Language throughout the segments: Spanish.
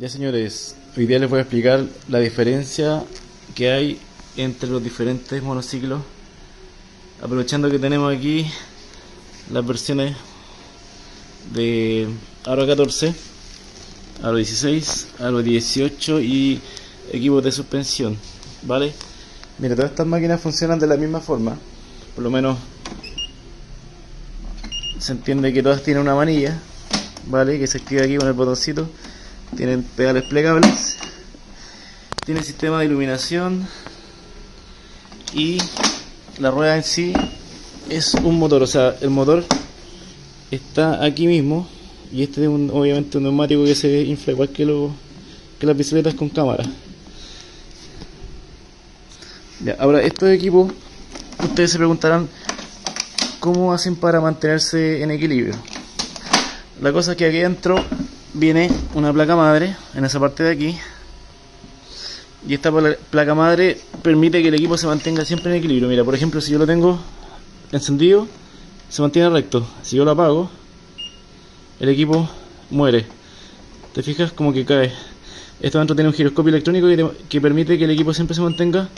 Ya señores, hoy día les voy a explicar la diferencia que hay entre los diferentes monociclos. Aprovechando que tenemos aquí las versiones de Aro 14, Aro 16, Aro 18 y equipos de suspensión, ¿vale? Mira, todas estas máquinas funcionan de la misma forma, por lo menos se entiende que todas tienen una manilla, ¿vale? Que se activa aquí con el botoncito tienen pedales plegables, tiene sistema de iluminación y la rueda en sí es un motor, o sea, el motor está aquí mismo y este es un, obviamente un neumático que se infla igual que, lo, que las bicicletas con cámara. Ahora, estos equipos, ustedes se preguntarán cómo hacen para mantenerse en equilibrio. La cosa es que aquí adentro viene una placa madre en esa parte de aquí. Y esta placa madre permite que el equipo se mantenga siempre en equilibrio. Mira por ejemplo si yo lo tengo encendido se mantiene recto. Si yo lo apago el equipo muere. Te fijas como que cae. Esto dentro tiene un giroscopio electrónico que, que permite que el equipo siempre se mantenga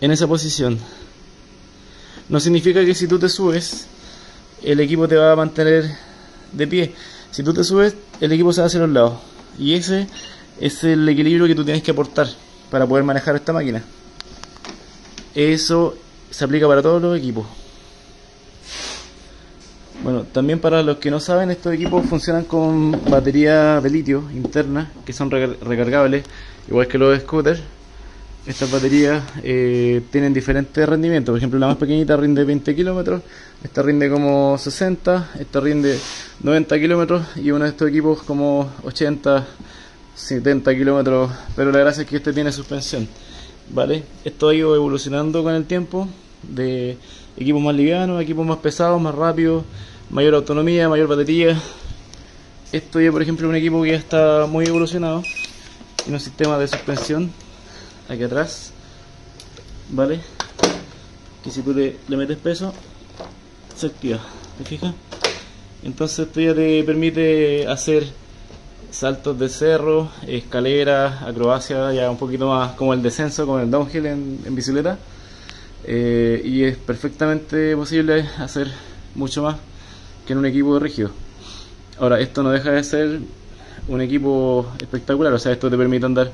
en esa posición. No significa que si tú te subes el equipo te va a mantener de pie si tú te subes, el equipo se va hacia los lados. Y ese es el equilibrio que tú tienes que aportar para poder manejar esta máquina. Eso se aplica para todos los equipos. Bueno, también para los que no saben, estos equipos funcionan con batería de litio interna, que son recargables, igual que los scooters. Estas baterías eh, tienen diferentes rendimientos. Por ejemplo, la más pequeñita rinde 20 kilómetros, esta rinde como 60, esta rinde 90 kilómetros y uno de estos equipos como 80, 70 kilómetros. Pero la gracia es que este tiene suspensión. ¿Vale? Esto ha ido evolucionando con el tiempo de equipos más livianos, equipos más pesados, más rápidos, mayor autonomía, mayor batería. Esto ya, por ejemplo, es un equipo que ya está muy evolucionado. Tiene un sistema de suspensión aquí atrás vale que si tú le, metes peso activa ¿te fijas? entonces esto ya te permite hacer saltos de cerro, escaleras, acrobacia, ya un poquito más como el descenso, como el downhill en, bicicleta. Eh, y es perfectamente posible hacer mucho más que en un equipo rígido. Ahora, esto no deja de ser un equipo espectacular, o sea, esto te permite andar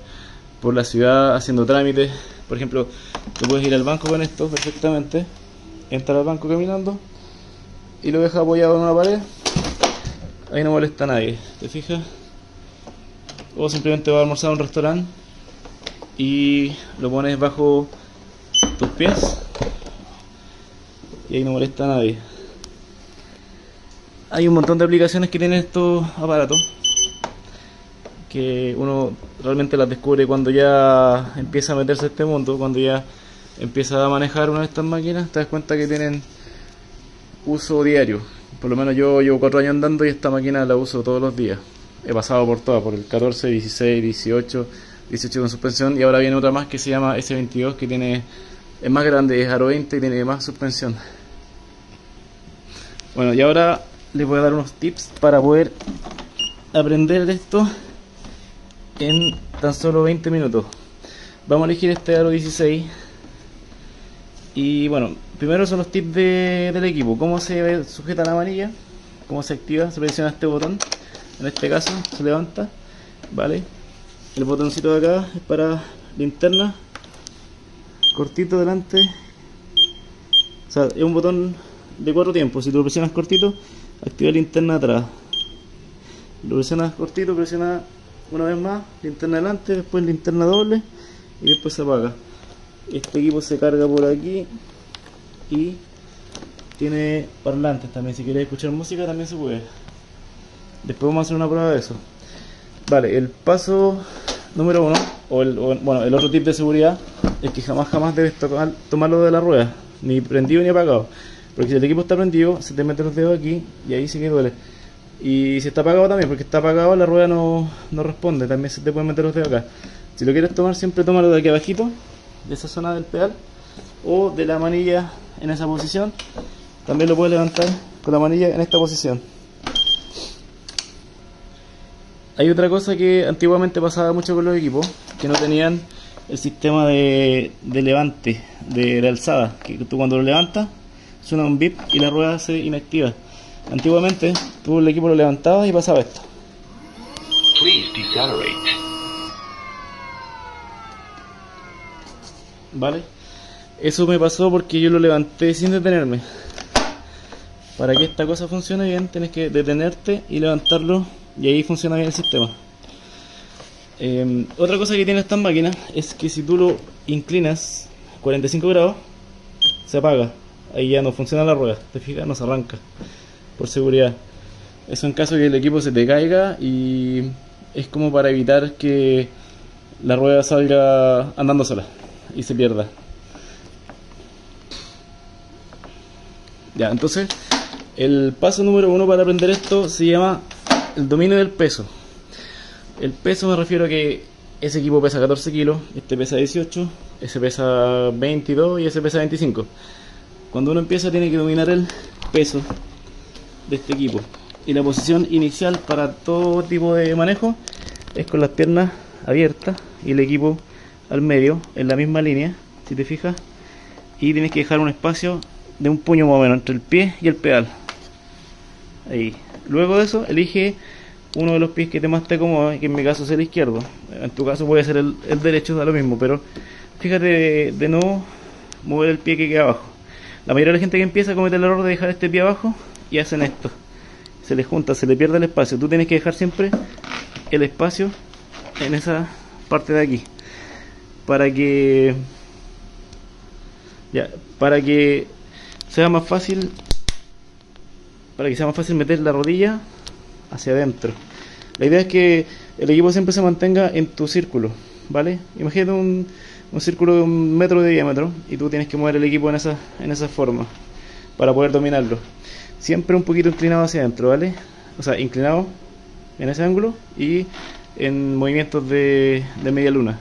por la ciudad haciendo trámites. Por ejemplo, tú puedes ir al banco con esto perfectamente, entrar al banco caminando y lo dejas apoyado en una pared. Ahí no molesta a nadie, ¿te fijas? O simplemente vas a almorzar a un restaurante y lo pones bajo tus pies y ahí no molesta a nadie. Hay un montón de aplicaciones que tienen estos aparatos que uno realmente las descubre cuando ya empieza a meterse en este mundo, cuando ya empieza a manejar una de estas máquinas, te das cuenta que tienen uso diario. Por lo menos yo llevo cuatro años andando y esta máquina la uso todos los días. He pasado por todas, por el 14, 16, 18, 18 con suspensión y ahora viene otra más que se llama S22 que tiene es más grande, es Aro 20 y tiene más suspensión. Bueno, y ahora les voy a dar unos tips para poder aprender esto en tan solo 20 minutos. Vamos a elegir este aro 16. Y bueno, primero son los tips de, del equipo. Cómo se sujeta la manilla, cómo se activa, se presiona este botón. En este caso se levanta, ¿vale? El botoncito de acá es para linterna, cortito delante. O sea, es un botón de cuatro tiempos. Si tú lo presionas cortito, activa la linterna atrás. Lo presionas cortito, presiona una vez más, linterna delante, después linterna doble y después se apaga. Este equipo se carga por aquí y tiene parlantes también. Si quieres escuchar música también se puede. Después vamos a hacer una prueba de eso. Vale, el paso número uno, o el, bueno, el otro tip de seguridad es que jamás jamás debes tomarlo de la rueda, ni prendido ni apagado. Porque si el equipo está prendido, se te mete los dedos aquí y ahí sí que duele. Y si está apagado también, porque está apagado la rueda no, no responde, también se te pueden meter los dedos acá. Si lo quieres tomar, siempre tómalo de aquí abajito, de esa zona del pedal, o de la manilla en esa posición. También lo puedes levantar con la manilla en esta posición. hay otra cosa que antiguamente pasaba mucho con los equipos, que no tenían el sistema de, de levante, de, de alzada, que tú cuando lo levantas suena un bip y la rueda se inactiva. Antiguamente tú el equipo lo levantabas y pasaba esto. Please decelerate. ¿Vale? Eso me pasó porque yo lo levanté sin detenerme. Para que esta cosa funcione bien, tienes que detenerte y levantarlo y ahí funciona bien el sistema. Eh, otra cosa que tiene esta máquina es que si tú lo inclinas 45 grados, se apaga. Ahí ya no funciona la rueda, te fijas, no se arranca. Por seguridad. Eso en caso que el equipo se te caiga y es como para evitar que la rueda salga andando sola y se pierda. Ya, entonces el paso número uno para aprender esto se llama el dominio del peso. El peso me refiero a que ese equipo pesa 14 kilos, este pesa 18, ese pesa 22 y ese pesa 25. Cuando uno empieza tiene que dominar el peso de este equipo. Y la posición inicial para todo tipo de manejo es con las piernas abiertas y el equipo al medio, en la misma línea, si te fijas. Y tienes que dejar un espacio de un puño más o menos entre el pie y el pedal. Ahí. Luego de eso, elige uno de los pies que te más te acomode, que en mi caso es el izquierdo. En tu caso puede ser el, el derecho, da lo mismo, pero fíjate de, de no mover el pie que queda abajo. La mayoría de la gente que empieza a cometer el error de dejar este pie abajo y hacen esto. Se les junta, se le pierde el espacio. Tú tienes que dejar siempre el espacio en esa parte de aquí. Para que ya, para que sea más fácil para que sea más fácil meter la rodilla hacia adentro. La idea es que el equipo siempre se mantenga en tu círculo, ¿vale? Imagínate un, un círculo de un metro de diámetro y tú tienes que mover el equipo en esa, en esa forma para poder dominarlo. Siempre un poquito inclinado hacia adentro, ¿vale? O sea, inclinado en ese ángulo y en movimientos de, de media luna.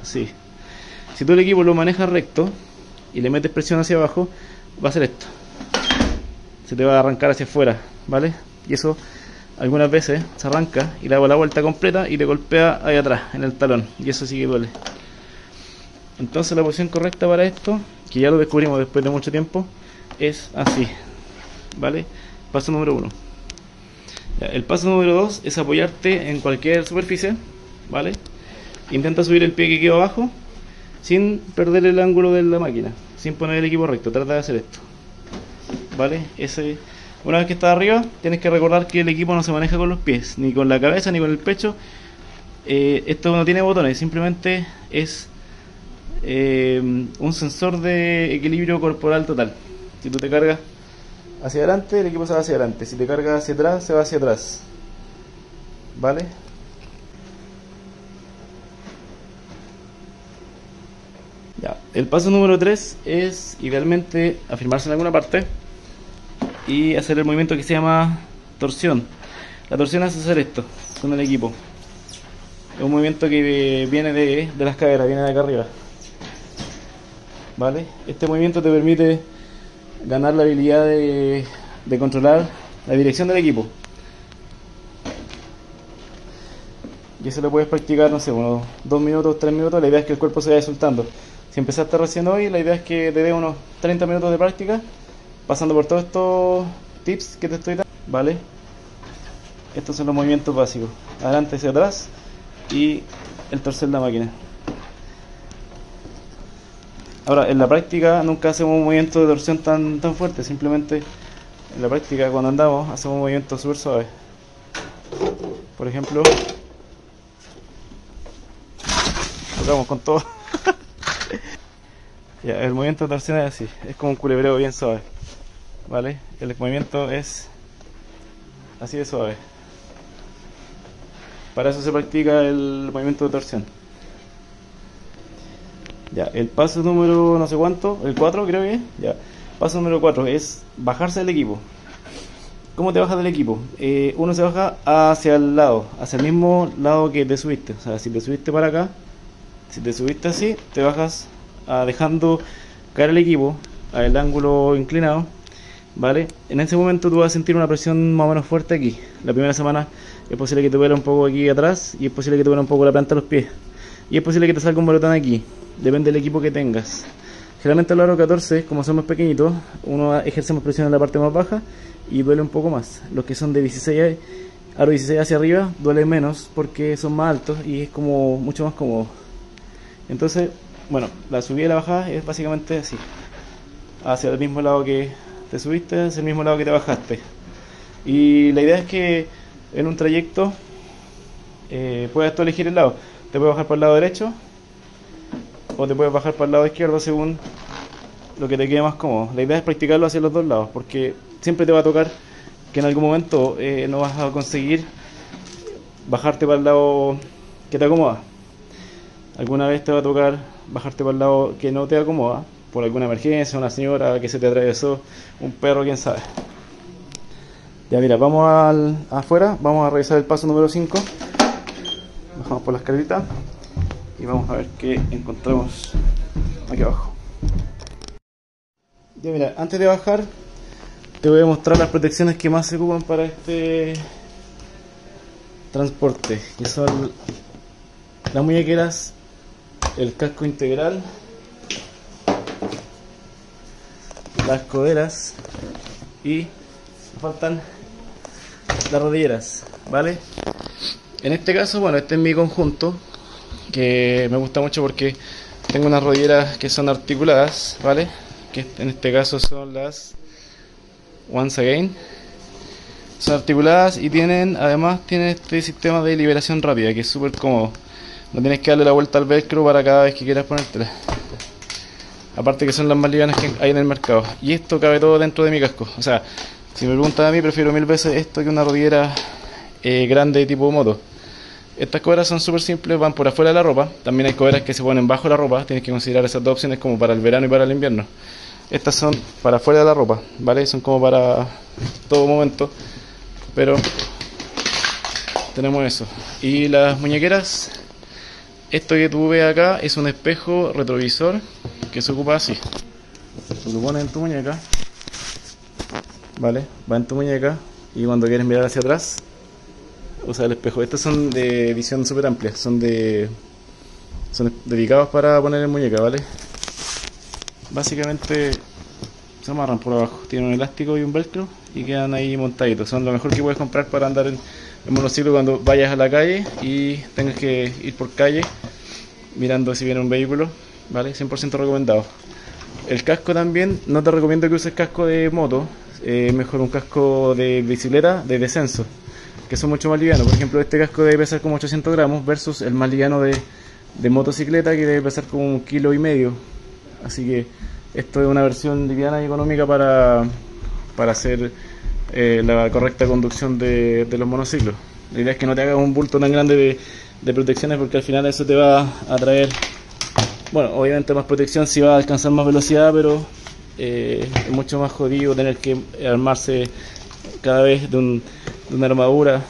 Así. Si tú el equipo lo manejas recto y le metes presión hacia abajo, va a ser esto. Se te va a arrancar hacia afuera, ¿vale? Y eso algunas veces se arranca y le hago la vuelta completa y te golpea ahí atrás, en el talón. Y eso sí que duele. Entonces la posición correcta para esto, que ya lo descubrimos después de mucho tiempo, es así. ¿Vale? Paso número uno. El paso número dos es apoyarte en cualquier superficie, ¿vale? Intenta subir el pie que quedó abajo sin perder el ángulo de la máquina, sin poner el equipo recto. Trata de hacer esto. ¿Vale? Ese, una vez que estás arriba, tienes que recordar que el equipo no se maneja con los pies, ni con la cabeza, ni con el pecho. Eh, esto no tiene botones, simplemente es eh, un sensor de equilibrio corporal total. Si tú te cargas hacia adelante, el equipo se va hacia adelante. Si te cargas hacia atrás, se va hacia atrás. ¿Vale? Ya. El paso número 3 es idealmente afirmarse en alguna parte y hacer el movimiento que se llama torsión. La torsión hace hacer esto con el equipo. Es un movimiento que viene de, de las caderas, viene de acá arriba. ¿Vale? Este movimiento te permite ganar la habilidad de, de controlar la dirección del equipo. Y eso lo puedes practicar, no sé, unos 2 minutos, 3 minutos. La idea es que el cuerpo se vaya soltando. Si empezaste recién hoy, la idea es que te dé unos 30 minutos de práctica, pasando por todos estos tips que te estoy dando. ¿Vale? Estos son los movimientos básicos. Adelante hacia atrás y el torcer la máquina. Ahora, en la práctica nunca hacemos un movimiento de torsión tan, tan fuerte, simplemente en la práctica cuando andamos hacemos un movimiento súper suave. Por ejemplo, tocamos con todo. Ya, el movimiento de torsión es así, es como un culebreo bien suave. ¿Vale? El movimiento es así de suave. Para eso se practica el movimiento de torsión. Ya, el paso número no sé cuánto, el 4 creo que. Ya. Paso número 4 es bajarse del equipo. ¿Cómo te bajas del equipo? Eh, uno se baja hacia el lado, hacia el mismo lado que te subiste. O sea, si te subiste para acá, si te subiste así, te bajas ah, dejando caer el equipo al ángulo inclinado. ¿Vale? En ese momento tú vas a sentir una presión más o menos fuerte aquí. La primera semana es posible que te duela un poco aquí atrás y es posible que te duela un poco la planta de los pies. Y es posible que te salga un morotón aquí, depende del equipo que tengas. Generalmente los aro 14, como son más pequeñitos, uno ejerce más presión en la parte más baja y duele un poco más. Los que son de 16 aro 16 hacia arriba duele menos porque son más altos y es como mucho más cómodo. Entonces, bueno, la subida y la bajada es básicamente así. Hacia el mismo lado que te subiste, hacia el mismo lado que te bajaste. Y la idea es que en un trayecto eh, puedas tú elegir el lado. Te puedes bajar por el lado derecho o te puedes bajar para el lado izquierdo según lo que te quede más cómodo. La idea es practicarlo hacia los dos lados, porque siempre te va a tocar que en algún momento eh, no vas a conseguir bajarte para el lado que te acomoda. Alguna vez te va a tocar bajarte para el lado que no te acomoda, por alguna emergencia, una señora que se te atravesó, un perro, quién sabe. Ya mira, vamos al, afuera, vamos a revisar el paso número 5. Bajamos por la escalita y vamos a ver qué encontramos aquí abajo. Ya mira, antes de bajar te voy a mostrar las protecciones que más se ocupan para este transporte, que son las muñequeras, el casco integral, las coderas y faltan las rodilleras, ¿vale? En este caso, bueno, este es mi conjunto, que me gusta mucho porque tengo unas rodilleras que son articuladas, ¿vale? Que en este caso son las Once Again. Son articuladas y tienen, además, tienen este sistema de liberación rápida que es súper cómodo. No tienes que darle la vuelta al velcro para cada vez que quieras ponértela. Aparte que son las más livianas que hay en el mercado. Y esto cabe todo dentro de mi casco. O sea, si me preguntan a mí, prefiero mil veces esto que una rodillera eh, grande tipo moto. Estas coberas son súper simples, van por afuera de la ropa. También hay coberas que se ponen bajo la ropa. Tienes que considerar esas dos opciones como para el verano y para el invierno. Estas son para afuera de la ropa, ¿vale? Son como para todo momento. Pero tenemos eso. Y las muñequeras, esto que tú ves acá es un espejo retrovisor que se ocupa así. Lo pones en tu muñeca, ¿vale? Va en tu muñeca y cuando quieres mirar hacia atrás, usa el espejo. Estos son de edición súper amplia, son de son dedicados para poner en muñeca, ¿vale? Básicamente se amarran por abajo, tienen un elástico y un velcro y quedan ahí montaditos. Son lo mejor que puedes comprar para andar en, en monociclo cuando vayas a la calle y tengas que ir por calle mirando si viene un vehículo, ¿vale? 100% recomendado. El casco también, no te recomiendo que uses casco de moto, eh, mejor un casco de bicicleta de descenso, que son mucho más livianos. Por ejemplo, este casco debe pesar como 800 gramos versus el más liviano de, de motocicleta que debe pesar como un kilo y medio. Así que esto es una versión liviana y económica para, para hacer eh, la correcta conducción de, de los monociclos. La idea es que no te hagas un bulto tan grande de, de protecciones porque al final eso te va a traer, bueno, obviamente más protección si va a alcanzar más velocidad, pero eh, es mucho más jodido tener que armarse cada vez de, un, de una armadura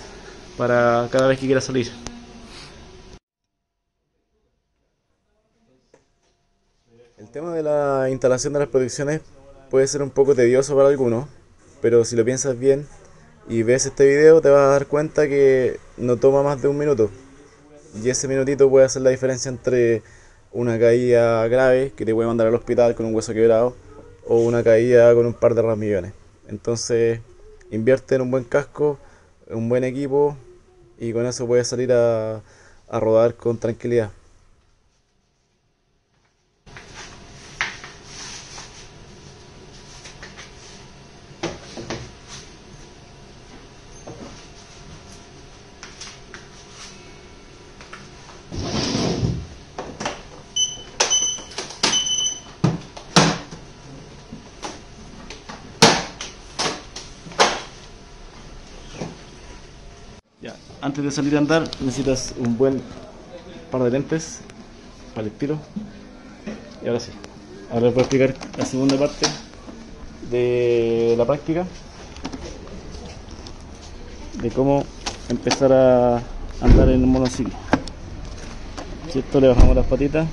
para cada vez que quiera salir. El tema de la instalación de las protecciones puede ser un poco tedioso para algunos, pero si lo piensas bien y ves este video te vas a dar cuenta que no toma más de un minuto. Y ese minutito puede hacer la diferencia entre una caída grave que te puede mandar al hospital con un hueso quebrado o una caída con un par de ramillones. Entonces, invierte en un buen casco, un buen equipo y con eso puedes salir a, a rodar con tranquilidad. Ya, de salir a andar necesitas un buen par de lentes para el tiro. Y ahora sí, ahora les voy a explicar la segunda parte de la práctica de cómo empezar a andar en un monociclo. ¿Cierto? Le bajamos las patitas,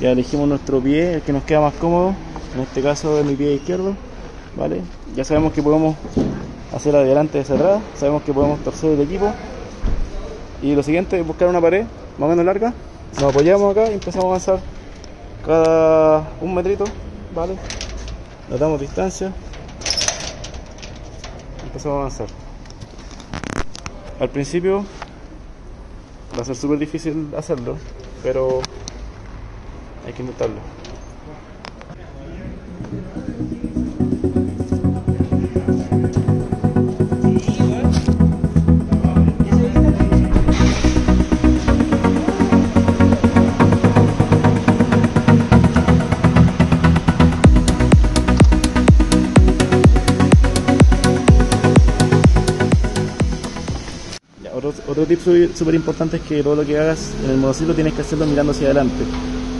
ya elegimos nuestro pie, el que nos queda más cómodo, en este caso es mi pie izquierdo, ¿vale? Ya sabemos que podemos hacia adelante, hacia atrás. Sabemos que podemos torcer el equipo. Y lo siguiente es buscar una pared más o menos larga. Nos apoyamos acá y empezamos a avanzar cada un metrito, ¿vale? Nos damos distancia. Empezamos a avanzar. Al principio va a ser súper difícil hacerlo, pero hay que intentarlo. Otro, tip súper importante es que todo lo que hagas en el monociclo tienes que hacerlo mirando hacia adelante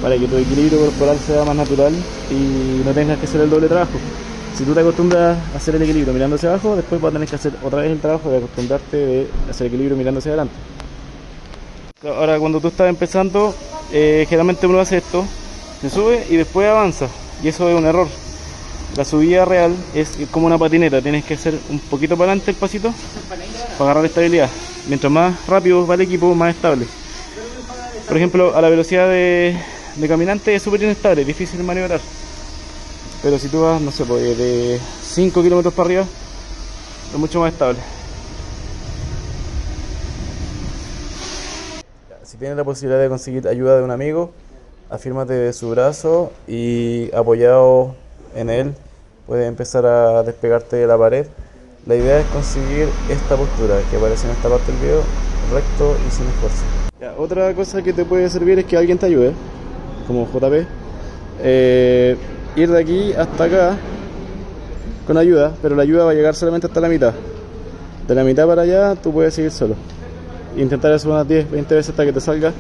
para que tu equilibrio corporal sea más natural y no tengas que hacer el doble trabajo. Si tú te acostumbras a hacer el equilibrio mirando hacia abajo, después vas a tener que hacer otra vez el trabajo de acostumbrarte de hacer el equilibrio mirando hacia adelante. Ahora, cuando tú estás empezando, eh, generalmente uno hace esto, se sube y después avanza, y eso es un error. La subida real es como una patineta, tienes que hacer un poquito para adelante el pasito para agarrar estabilidad. Mientras más rápido va el equipo, más estable. Por ejemplo, a la velocidad de, caminante es súper inestable, difícil de maniobrar. Pero si tú vas, no sé, pues, de 5 kilómetros para arriba, es mucho más estable. Si tienes la posibilidad de conseguir ayuda de un amigo, afírmate de su brazo y apoyado en él, puedes empezar a despegarte de la pared. La idea es conseguir esta postura que aparece en esta parte del video, recto y sin esfuerzo. Otra cosa que te puede servir es que alguien te ayude, como JP. Eh, ir de aquí hasta acá con ayuda, pero la ayuda va a llegar solamente hasta la mitad. De la mitad para allá tú puedes seguir solo. Intentar eso unas 10, 20 veces hasta que te salga.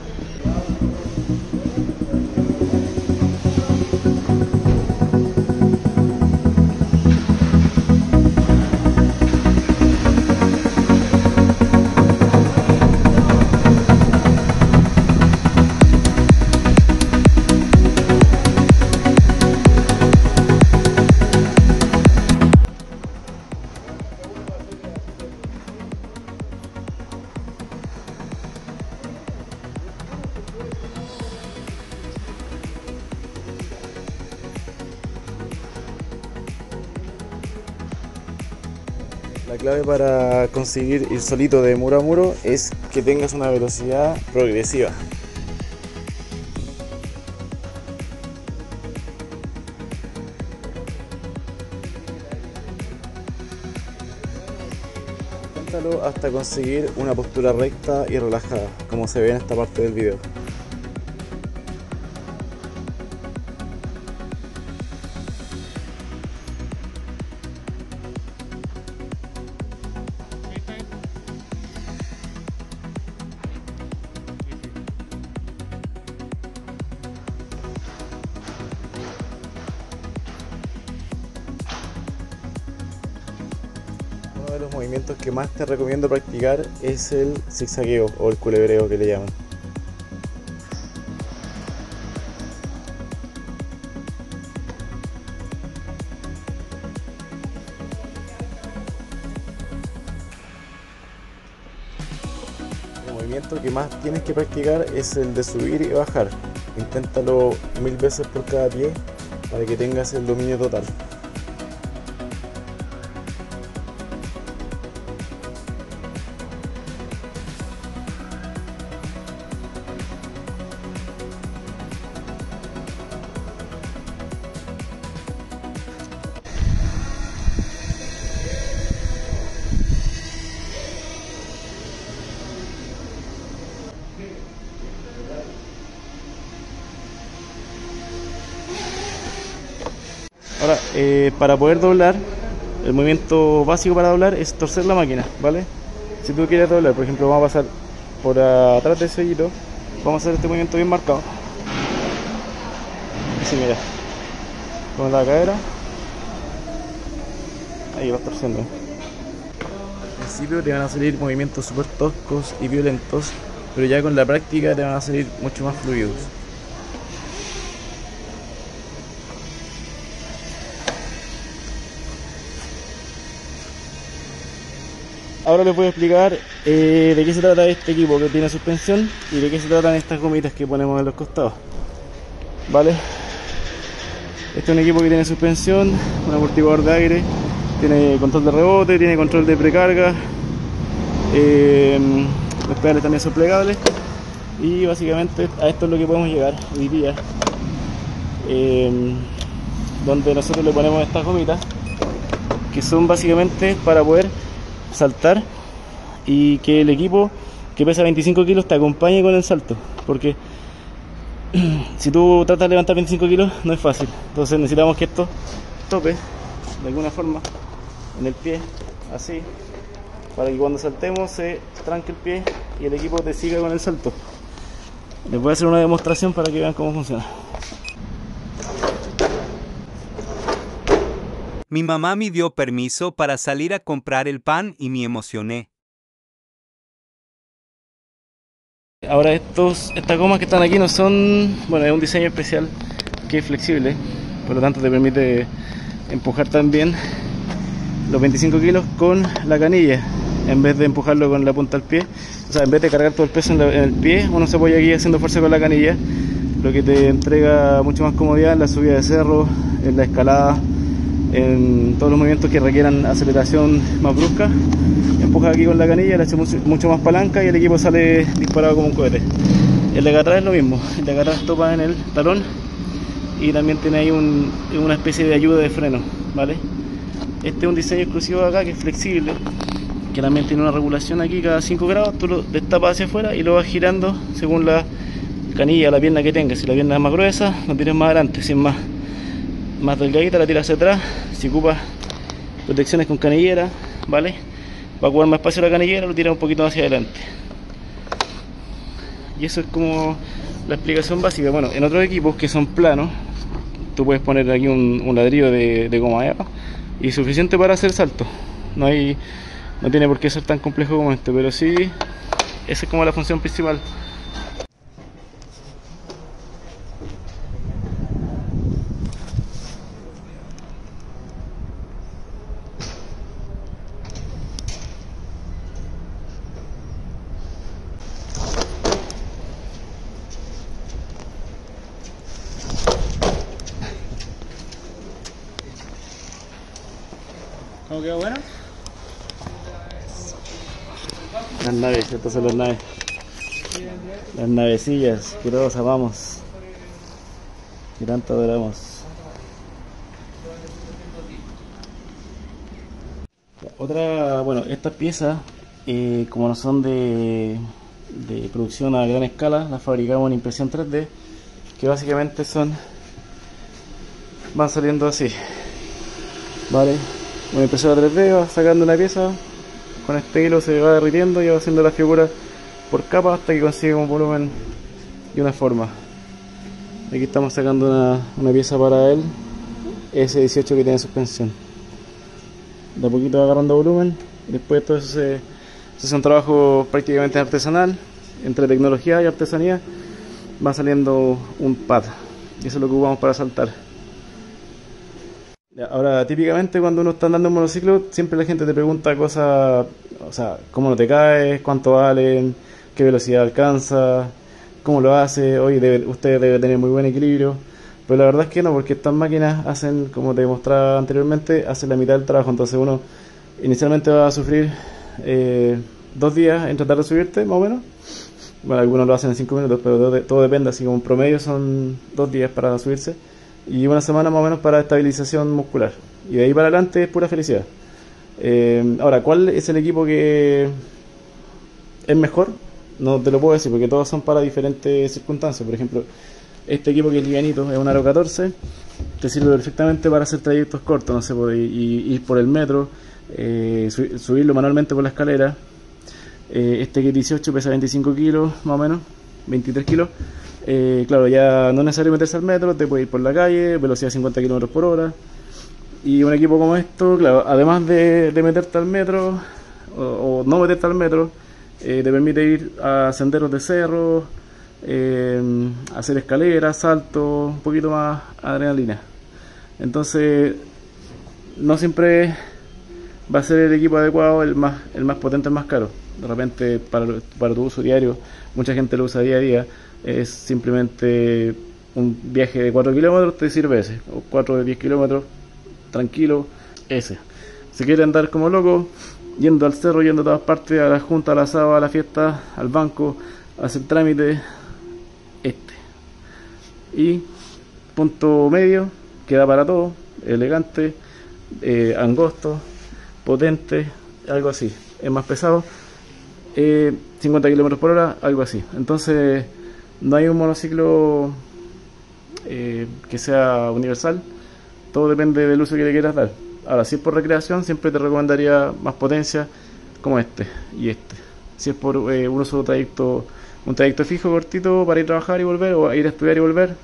Conseguir ir solito de muro a muro es que tengas una velocidad progresiva. Inténtalo hasta conseguir una postura recta y relajada, como se ve en esta parte del video. Más te recomiendo practicar es el zigzagueo o el culebreo que le llaman. El movimiento que más tienes que practicar es el de subir y bajar. Inténtalo mil veces por cada pie para que tengas el dominio total. Eh, para poder doblar, el movimiento básico para doblar es torcer la máquina, ¿vale? Si tú quieres doblar, por ejemplo, vamos a pasar por atrás del sellito, vamos a hacer este movimiento bien marcado. Así, mira. Con la cadera. Ahí vas torciendo. Al principio te van a salir movimientos súper toscos y violentos, pero ya con la práctica te van a salir mucho más fluidos. Ahora les voy a explicar eh, de qué se trata este equipo que tiene suspensión y de qué se tratan estas gomitas que ponemos en los costados. ¿Vale? Este es un equipo que tiene suspensión, un amortiguador de aire, tiene control de rebote, tiene control de precarga, eh, los pedales también son plegables y básicamente a esto es lo que podemos llegar hoy día, eh, donde nosotros le ponemos estas gomitas que son básicamente para poder saltar y que el equipo que pesa 25 kilos te acompañe con el salto, porque si tú tratas de levantar 25 kilos no es fácil. Entonces necesitamos que esto tope de alguna forma en el pie, así, para que cuando saltemos se tranque el pie y el equipo te siga con el salto. Les voy a hacer una demostración para que vean cómo funciona. Mi mamá me dio permiso para salir a comprar el pan y me emocioné. Ahora estos, estas gomas que están aquí no son, bueno, es un diseño especial que es flexible, por lo tanto te permite empujar también los 25 kilos con la canilla, en vez de empujarlo con la punta del pie, o sea, en vez de cargar todo el peso en, en el pie, uno se apoya aquí haciendo fuerza con la canilla, lo que te entrega mucho más comodidad en la subida de cerro, en la escalada, en todos los movimientos que requieran aceleración más brusca. Empuja aquí con la canilla, le echa mucho, más palanca y el equipo sale disparado como un cohete. El de acá es lo mismo, el de acá topa en el talón y también tiene ahí un, una especie de ayuda de freno, ¿vale? Este es un diseño exclusivo de acá que es flexible, que también tiene una regulación aquí cada 5 grados, tú lo destapas hacia afuera y lo vas girando según la canilla, la pierna que tengas. Si la pierna es más gruesa, lo tienes más adelante, sin más más delgadita, la tira hacia atrás. Si ocupa protecciones con canillera, ¿vale? Va a ocupar más espacio la canillera, lo tira un poquito hacia adelante. Y eso es como la explicación básica. Bueno, en otros equipos que son planos, tú puedes poner aquí un, ladrillo de, goma y suficiente para hacer salto. No hay, no tiene por qué ser tan complejo como este, pero sí, esa es como la función principal. ¿Cómo quedó bueno? Las naves, estas son las naves. Las navecillas que todos amamos. Que tanto adoramos. Otra, bueno, estas piezas, eh, como no son de, de producción a gran escala, las fabricamos en impresión 3D, que básicamente son, van saliendo así, ¿vale? Una impresora 3D va sacando una pieza, con este hilo se va derritiendo y va haciendo la figura por capa hasta que consigue un volumen y una forma. Aquí estamos sacando una, pieza para él, S18 que tiene suspensión. De poquito va agarrando volumen después todo eso se hace un trabajo prácticamente artesanal, entre tecnología y artesanía, va saliendo un pad. Y eso es lo que ocupamos para saltar. Ahora, típicamente cuando uno está andando en monociclo, siempre la gente te pregunta cosas, o sea, cómo no te caes, cuánto valen, qué velocidad alcanza, cómo lo hace, oye, debe, usted debe tener muy buen equilibrio. Pero la verdad es que no, porque estas máquinas hacen, como te mostraba anteriormente, hacen la mitad del trabajo. Entonces uno inicialmente va a sufrir eh, dos días en tratar de subirte, más o menos. Bueno, algunos lo hacen en cinco minutos, pero todo, todo depende, así como un promedio son dos días para subirse y una semana más o menos para estabilización muscular. Y de ahí para adelante es pura felicidad. Eh, ahora, ¿cuál es el equipo que es mejor? No te lo puedo decir porque todos son para diferentes circunstancias. Por ejemplo, este equipo que es livianito, es un Aro 14, te sirve perfectamente para hacer trayectos cortos, no sé, por, ir por el metro, eh, subirlo manualmente por la escalera. Eh, este que es 18 pesa 25 kilos, más o menos, 23 kilos. Eh, claro, ya no es necesario meterse al metro, te puede ir por la calle, velocidad 50 km por hora. Y un equipo como esto, además de, meterte al metro o, no meterte al metro, eh, te permite ir a senderos de cerro, eh, hacer escaleras, saltos, un poquito más adrenalina. Entonces, no siempre va a ser el equipo adecuado, el más, el más potente, el más caro. De repente, para, para tu uso diario, mucha gente lo usa día a día, es simplemente un viaje de 4 kilómetros, te sirve ese, o 4 de 10 kilómetros, tranquilo, ese. Si quiere andar como loco, yendo al cerro, yendo a todas partes, a la junta, a la asado, a la fiesta, al banco, a hacer trámite, este. Y punto medio, queda para todo, elegante, eh, angosto, potente, algo así. Es más pesado, eh, 50 kilómetros por hora, algo así. Entonces, no hay un monociclo eh, que sea universal, todo depende del uso que le quieras dar. Ahora, si es por recreación, siempre te recomendaría más potencia como este y este. Si es por eh, un uso trayecto, un trayecto fijo, cortito, para ir a trabajar y volver, o ir a estudiar y volver,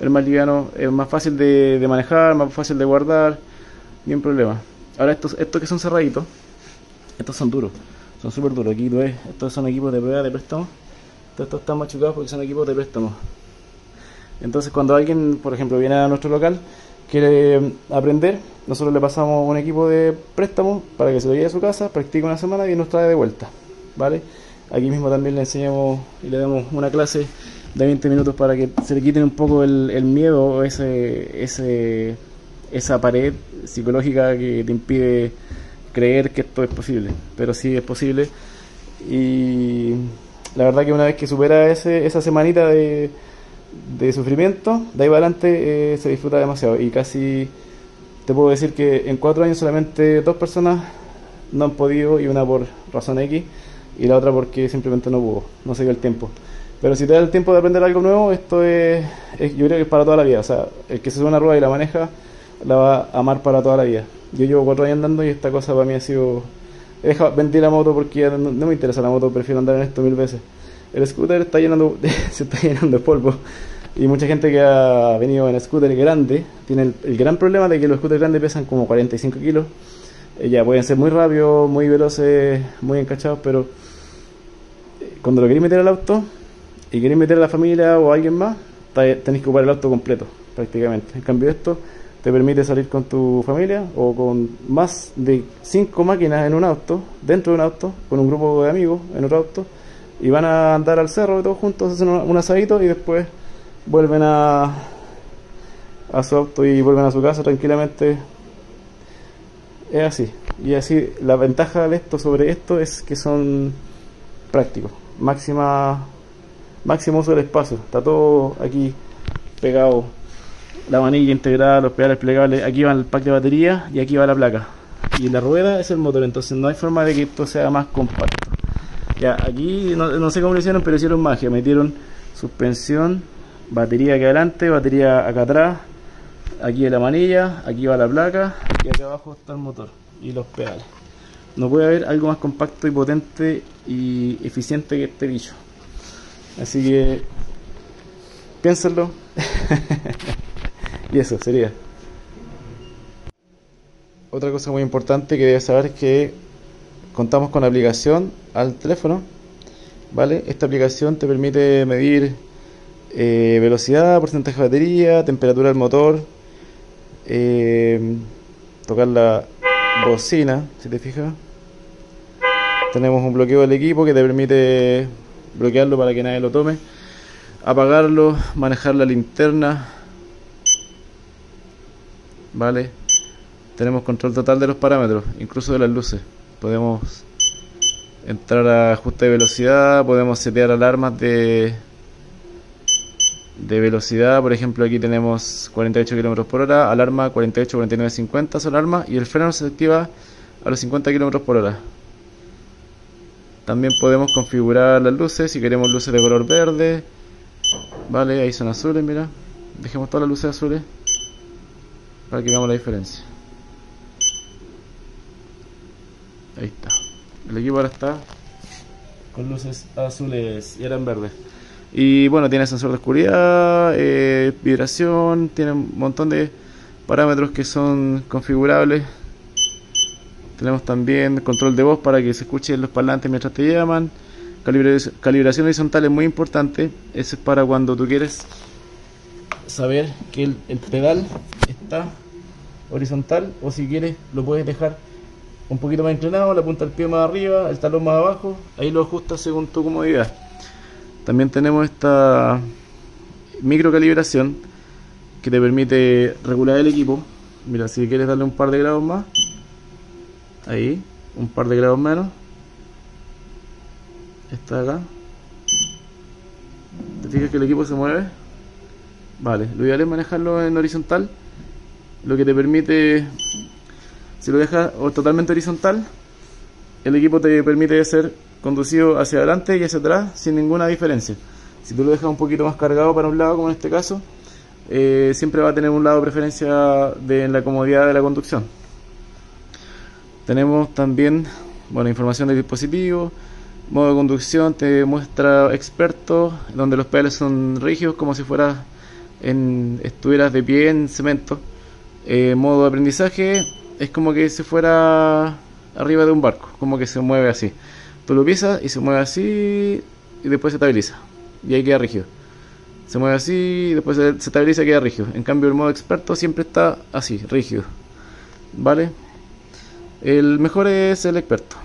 el más liviano es más fácil de, de manejar, más fácil de guardar, ni un problema. Ahora, estos, estos que son cerraditos, estos son duros, son súper duros. Aquí tú ves, estos son equipos de prueba de préstamo. Todos estos están machucados porque son equipos de préstamo. Entonces, cuando alguien, por ejemplo, viene a nuestro local, quiere aprender, nosotros le pasamos un equipo de préstamo para que se lo lleve a su casa, practique una semana y nos trae de vuelta. ¿Vale? Aquí mismo también le enseñamos y le damos una clase de 20 minutos para que se le quiten un poco el, el miedo, ese, ese, esa pared psicológica que te impide creer que esto es posible. Pero sí es posible. Y la verdad que una vez que supera ese, esa semanita de, de sufrimiento, de ahí para adelante eh, se disfruta demasiado. Y casi te puedo decir que en cuatro años solamente dos personas no han podido, y una por razón X, y la otra porque simplemente no pudo, no se dio el tiempo. Pero si te da el tiempo de aprender algo nuevo, esto es, yo creo que es para toda la vida. O sea, el que se sube una rueda y la maneja, la va a amar para toda la vida. Yo llevo cuatro años andando y esta cosa para mí ha sido... He dejado, vendí la moto porque ya no, no me interesa la moto, prefiero andar en esto mil veces. El scooter está llenando, se está llenando de polvo. Y mucha gente que ha venido en scooter grande tiene el, el gran problema de que los scooters grandes pesan como 45 kilos. Eh, ya pueden ser muy rápidos, muy veloces, muy encachados, pero eh, cuando lo queréis meter al auto y queréis meter a la familia o a alguien más, tenéis que ocupar el auto completo, prácticamente. En cambio, esto te permite salir con tu familia o con más de 5 máquinas en un auto, dentro de un auto, con un grupo de amigos en otro auto, y van a andar al cerro todos juntos, hacen un, un asadito y después vuelven a, a su auto y vuelven a su casa tranquilamente. Es así. Y así, la ventaja de esto sobre esto es que son prácticos. Máxima, máximo uso del espacio. Está todo aquí pegado. La manilla integrada, los pedales plegables. Aquí va el pack de batería y aquí va la placa. Y la rueda es el motor, entonces no hay forma de que esto sea más compacto. Ya, aquí no, no sé cómo lo hicieron, pero hicieron magia. Metieron suspensión, batería aquí adelante, batería acá atrás. Aquí la manilla, aquí va la placa y aquí abajo está el motor y los pedales. No puede haber algo más compacto y potente y eficiente que este bicho. Así que piénsenlo. y eso sería. Otra cosa muy importante que debes saber es que contamos con aplicación al teléfono. ¿Vale? Esta aplicación te permite medir eh, velocidad, porcentaje de batería, temperatura del motor, eh, tocar la bocina, si te fijas. Tenemos un bloqueo del equipo que te permite bloquearlo para que nadie lo tome, apagarlo, manejar la linterna. Vale. Tenemos control total de los parámetros, incluso de las luces. Podemos entrar a ajuste de velocidad, podemos setear alarmas de de velocidad, por ejemplo aquí tenemos 48 km por hora, alarma 48, 49, 50 son alarmas y el freno se activa a los 50 km por hora. También podemos configurar las luces, si queremos luces de color verde, vale, ahí son azules, mira, dejemos todas las luces azules para que veamos la diferencia. Ahí está. El equipo ahora está con luces azules y eran verdes. Y bueno, tiene sensor de oscuridad, eh, vibración, tiene un montón de parámetros que son configurables. Tenemos también control de voz para que se escuchen los parlantes mientras te llaman. Calibra- calibración horizontal es muy importante. Eso es para cuando tú quieres saber que el pedal está horizontal o si quieres lo puedes dejar un poquito más inclinado, la punta del pie más arriba, el talón más abajo, ahí lo ajustas según tu comodidad. También tenemos esta microcalibración que te permite regular el equipo. Mira, si quieres darle un par de grados más, ahí, un par de grados menos, está acá. ¿Te fijas que el equipo se mueve? Vale, lo ideal es manejarlo en horizontal, lo que te permite, si lo dejas totalmente horizontal, el equipo te permite ser conducido hacia adelante y hacia atrás sin ninguna diferencia. Si tú lo dejas un poquito más cargado para un lado, como en este caso, eh, siempre va a tener un lado de preferencia de la comodidad de la conducción. Tenemos también bueno, información del dispositivo, modo de conducción, te muestra experto, donde los pedales son rígidos como si fuera en, estuvieras de pie en cemento. Eh, modo de aprendizaje es como que si fuera arriba de un barco, como que se mueve así. Tú lo pisas y se mueve así y después se estabiliza. Y ahí queda rígido. Se mueve así y después se estabiliza y queda rígido. En cambio el modo experto siempre está así, rígido. ¿Vale? El mejor es el experto.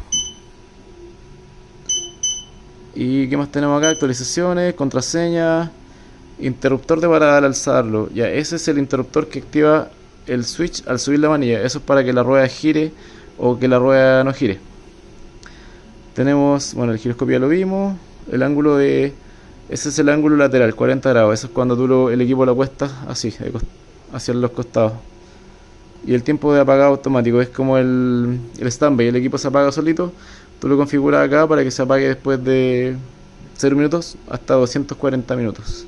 ¿Y qué más tenemos acá? Actualizaciones, contraseña, interruptor de parada al alzarlo. Ya, ese es el interruptor que activa el switch al subir la manilla. Eso es para que la rueda gire o que la rueda no gire. Tenemos, bueno, el giroscopio lo vimos. El ángulo de. Ese es el ángulo lateral, 40 grados. Eso es cuando tú el equipo lo apuestas así, hacia los costados. Y el tiempo de apagado automático es como el, el standby. El equipo se apaga solito. Tú lo configuras acá para que se apague después de 0 minutos hasta 240 minutos.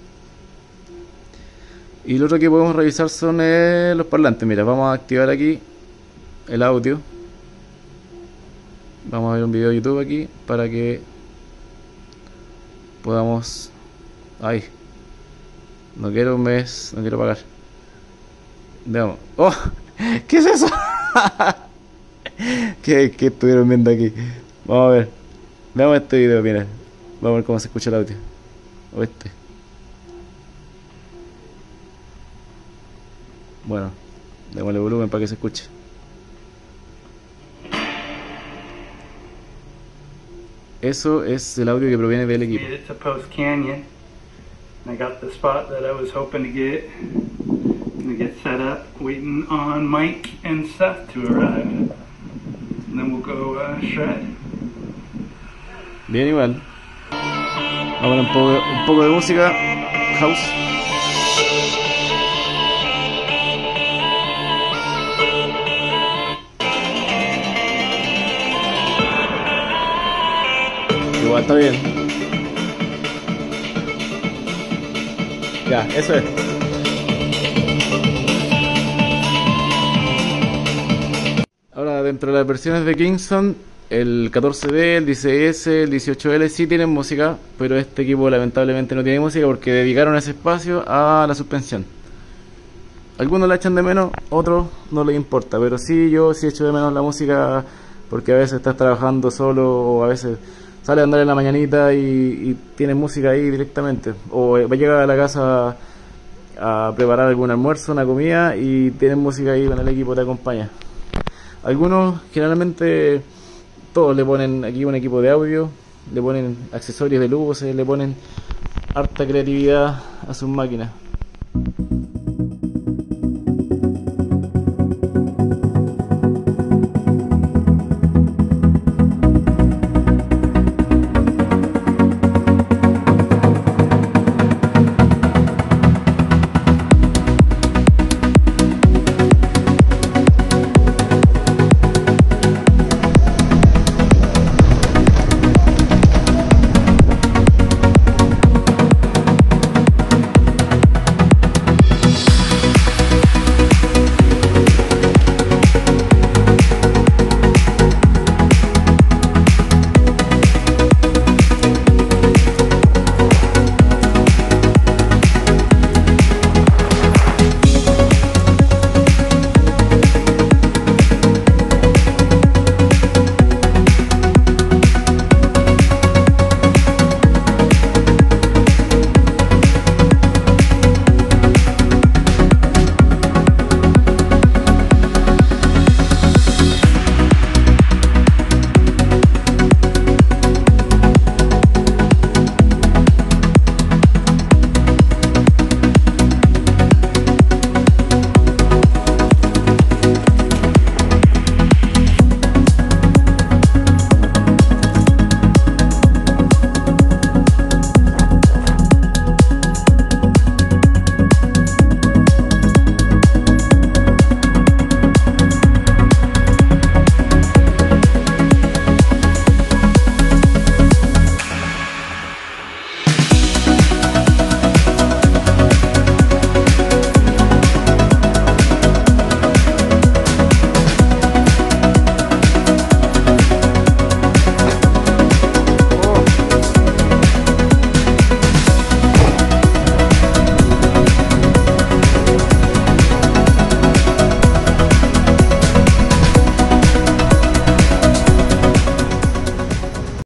Y lo otro que podemos revisar son eh, los parlantes. Mira, vamos a activar aquí el audio. Vamos a ver un video de YouTube aquí para que podamos. Ay, no quiero un mes, no quiero pagar. Veamos. ¡Oh! ¿Qué es eso? ¿Qué, ¿Qué estuvieron viendo aquí? Vamos a ver. Veamos este video, miren. Vamos a ver cómo se escucha el audio. O este. Bueno, démosle volumen para que se escuche. Eso es el audio que proviene del equipo. I got the spot that I was hoping to get. Gonna get set up, waiting on Mike and Seth to arrive. And then we'll go uh, shred. Bien igual. Ahora un poco, un poco de música. House. Está bien. Ya, eso es. Ahora, dentro de las versiones de Kingston, el 14D, el 16S, el 18L sí tienen música, pero este equipo lamentablemente no tiene música porque dedicaron ese espacio a la suspensión. Algunos la echan de menos, otros no les importa, pero sí yo sí echo de menos la música porque a veces estás trabajando solo o a veces sale a andar en la mañanita y, tienes música ahí directamente. O va a llegar a la casa a preparar algún almuerzo, una comida y tienes música ahí con el equipo te acompaña. Algunos generalmente todos le ponen aquí un equipo de audio, le ponen accesorios de luces, le ponen harta creatividad a sus máquinas.